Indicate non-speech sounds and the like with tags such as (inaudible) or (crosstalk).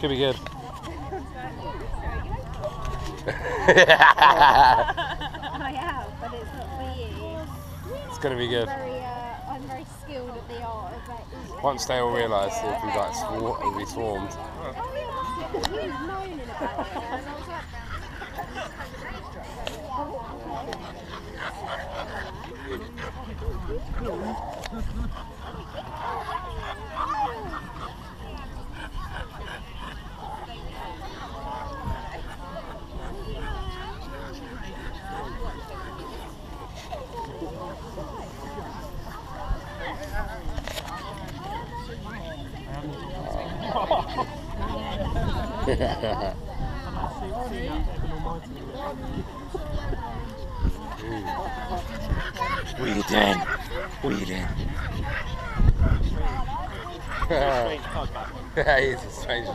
Could be good. I have, but it's not for you. it's gonna be good. I'm very skilled at the art of that. Once they all realise it'll be like swar- it'll be swarmed. What are you doing? What are you doing? (laughs) yeah, he is a strange